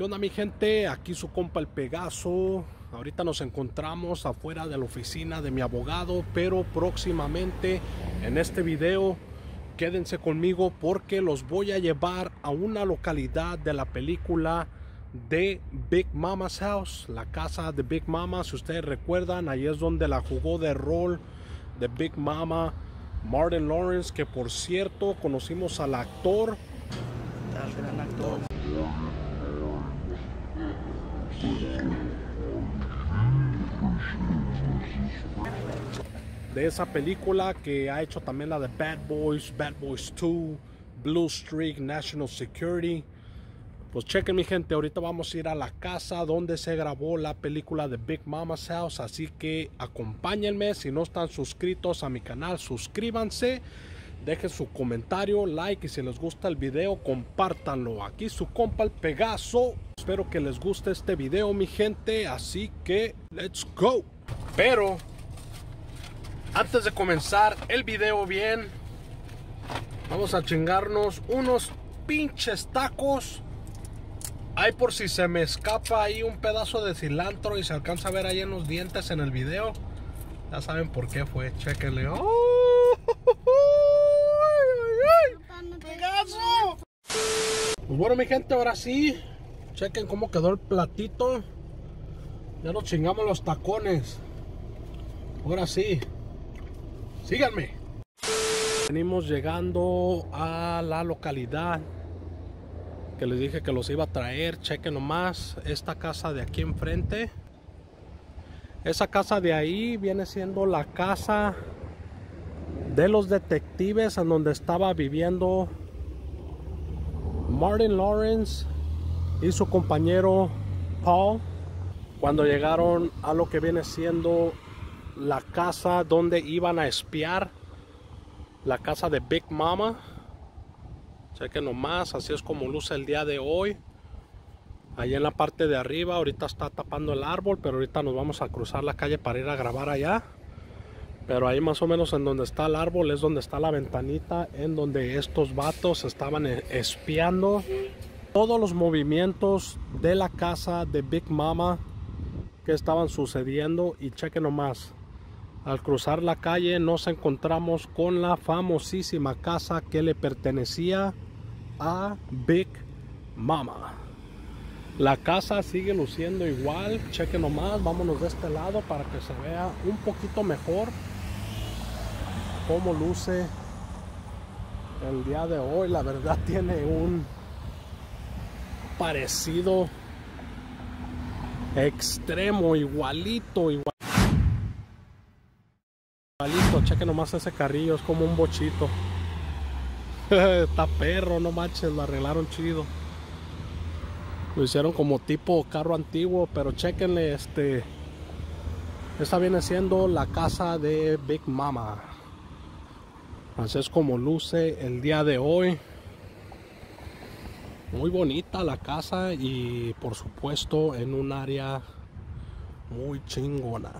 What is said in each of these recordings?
¿Qué onda mi gente? Aquí su compa el Pegaso. Ahorita nos encontramos afuera de la oficina de mi abogado, pero próximamente en este video quédense conmigo porque los voy a llevar a una localidad de la película de Big Mama's House, la casa de Big Mama. Si ustedes recuerdan, ahí es donde la jugó de rol de Big Mama Martin Lawrence, que por cierto conocimos al actor. Al gran actor. De esa película que ha hecho también la de Bad Boys, Bad Boys 2, Blue Streak, National Security. Pues chequen mi gente, ahorita vamos a ir a la casa donde se grabó la película de Big Mama's House, así que acompáñenme, si no están suscritos a mi canal, suscríbanse, dejen su comentario, like y si les gusta el video, compártanlo. Aquí su compa el Pegaso, espero que les guste este video mi gente, así que let's go. Pero antes de comenzar el video bien, vamos a chingarnos unos pinches tacos. Ahí por si se me escapa ahí un pedazo de cilantro y se alcanza a ver ahí en los dientes en el video. Ya saben por qué fue, chequenle. ¡Oh! ¡Pegaso! Pues bueno mi gente, ahora sí. Chequen cómo quedó el platito. Ya nos chingamos los tacones. Ahora sí. Síganme. Venimos llegando a la localidad que les dije que los iba a traer. Chequen nomás esta casa de aquí enfrente. Esa casa de ahí viene siendo la casa de los detectives en donde estaba viviendo Martin Lawrence y su compañero Paul cuando llegaron a lo que viene siendo la casa donde iban a espiar la casa de Big Mama. Chequen nomás así es como luce el día de hoy. Ahí en la parte de arriba ahorita está tapando el árbol pero ahorita nos vamos a cruzar la calle para ir a grabar allá pero ahí más o menos en donde está el árbol es donde está la ventanita en donde estos vatos estaban e-, espiando todos los movimientos de la casa de Big Mama que estaban sucediendo y chequen nomás al cruzar la calle nos encontramos con la famosísima casa que le pertenecía a Big Mama. La casa sigue luciendo igual, chequen nomás, vámonos de este lado para que se vea un poquito mejor cómo luce el día de hoy. La verdad tiene un parecido extremo, igualito, igual. Igualito, cheque nomás ese carrillo, es como un bochito. Está perro, no manches, lo arreglaron chido. Lo hicieron como tipo carro antiguo, pero chequenle este. Esta viene siendo la casa de Big Mama. Así es como luce el día de hoy. Muy bonita la casa y por supuesto en un área muy chingona.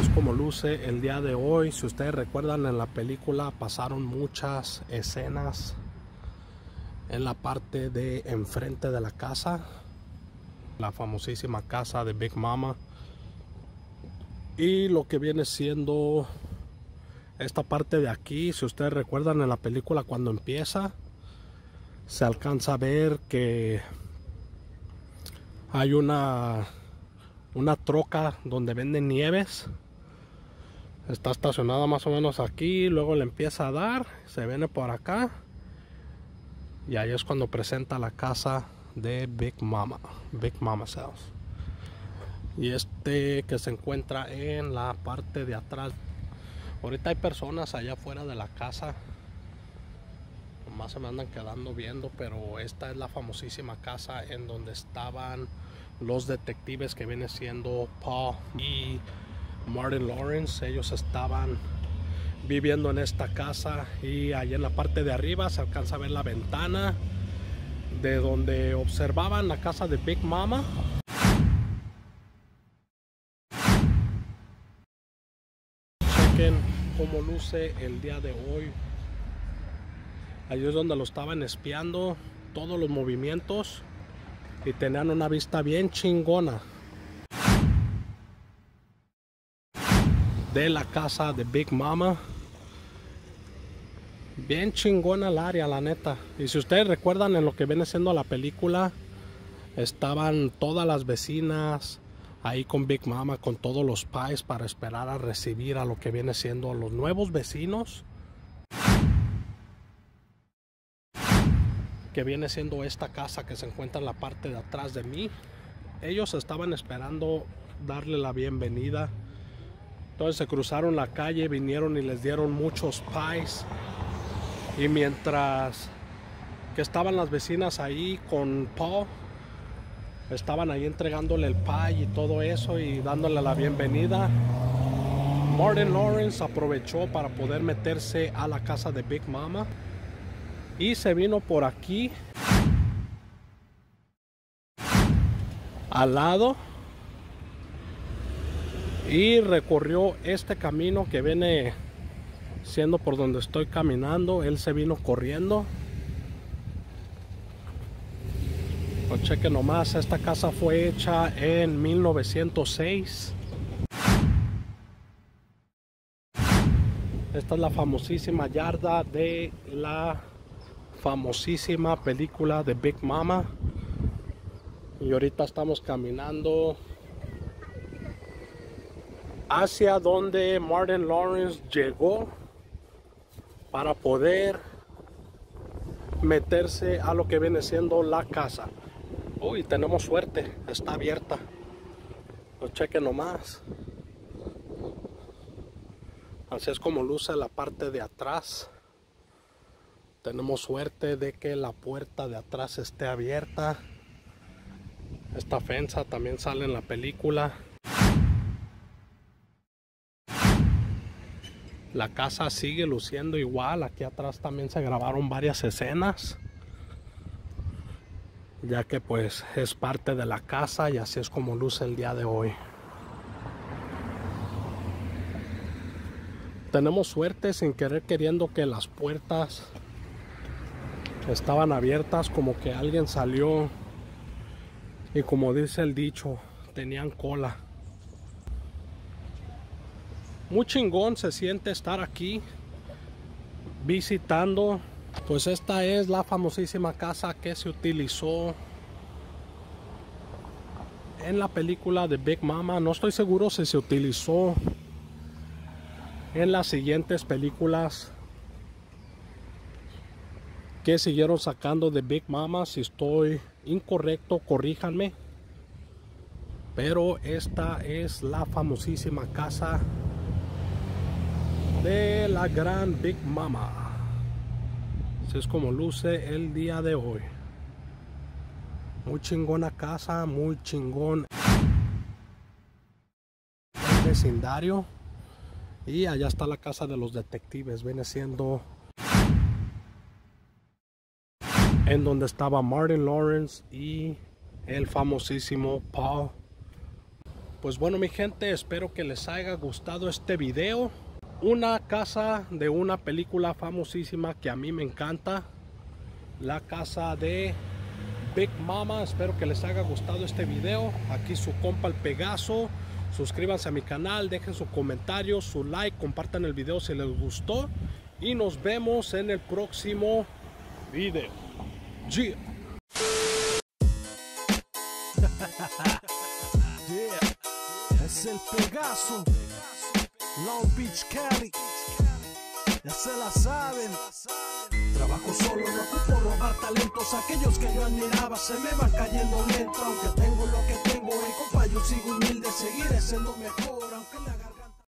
es como luce el día de hoy. Si ustedes recuerdan en la película pasaron muchas escenas en la parte de enfrente de la casa. La famosísima casa de Big Mama. Y lo que viene siendo esta parte de aquí, si ustedes recuerdan en la película cuando empieza, se alcanza a ver que hay una una troca donde venden nieves. Está estacionada más o menos aquí luego le empieza a dar se viene por acá. Y ahí es cuando presenta la casa de Big Mama Big Mama's House y este que se encuentra en la parte de atrás ahorita hay personas allá afuera de la casa nomás se me andan quedando viendo pero esta es la famosísima casa en donde estaban los detectives que viene siendo Paul y Martin Lawrence. Ellos estaban viviendo en esta casa y allá en la parte de arriba se alcanza a ver la ventana de donde observaban la casa de Big Mama. Chequen cómo luce el día de hoy. Ahí es donde lo estaban espiando todos los movimientos y tenían una vista bien chingona de la casa de Big Mama. Bien chingona el área, la neta. Y si ustedes recuerdan en lo que viene siendo la película, estaban todas las vecinas ahí con Big Mama, con todos los pais para esperar a recibir a lo que viene siendo los nuevos vecinos. Que viene siendo esta casa que se encuentra en la parte de atrás de mí. Ellos estaban esperando darle la bienvenida. Entonces se cruzaron la calle, vinieron y les dieron muchos pies y mientras que estaban las vecinas ahí con Paul, estaban ahí entregándole el pie y todo eso y dándole la bienvenida. Martin Lawrence aprovechó para poder meterse a la casa de Big Mama y se vino por aquí al lado y recorrió este camino que viene siendo por donde estoy caminando. Él se vino corriendo. O cheque nomás, esta casa fue hecha en 1906. Esta es la famosísima yarda de la famosísima película de Big Mama. Y ahorita estamos caminando hacia donde Martin Lawrence llegó para poder meterse a lo que viene siendo la casa. Uy, tenemos suerte, está abierta. Lo chequen nomás. Así es como luce la parte de atrás. Tenemos suerte de que la puerta de atrás esté abierta. Esta fensa también sale en la película. La casa sigue luciendo igual. Aquí atrás también se grabaron varias escenas. Ya que pues es parte de la casa y así es como luce el día de hoy. Tenemos suerte sin querer queriendo que las puertas estaban abiertas como que alguien salió y como dice el dicho, tenían cola muy chingón se siente estar aquí visitando pues esta es la famosísima casa que se utilizó en la película de Big Mama. No estoy seguro si se utilizó en las siguientes películas que siguieron sacando de Big Mama. Si estoy incorrecto corríjanme. Pero esta es la famosísima casa de la gran Big Mama. Así es como luce el día de hoy. Muy chingona casa, muy chingón vecindario. Y allá está la casa de los detectives. Viene siendo en donde estaba Martin Lawrence y el famosísimo Paul. Pues bueno mi gente, espero que les haya gustado este video una casa de una película famosísima que a mí me encanta la casa de Big Mama. Espero que les haya gustado este video. Aquí su compa el Pegaso. Suscríbanse a mi canal dejen su comentario su like compartan el video si les gustó. Y nos vemos en el próximo video. Yeah. es el Pegaso Long Beach, Cali. Ya se la saben. Trabajo solo, no ocupo robar talentos. Aquellos que yo admiraba se me van cayendo lento. Aunque tengo lo que tengo, y compa, yo sigo humilde, seguiré siendo mejor.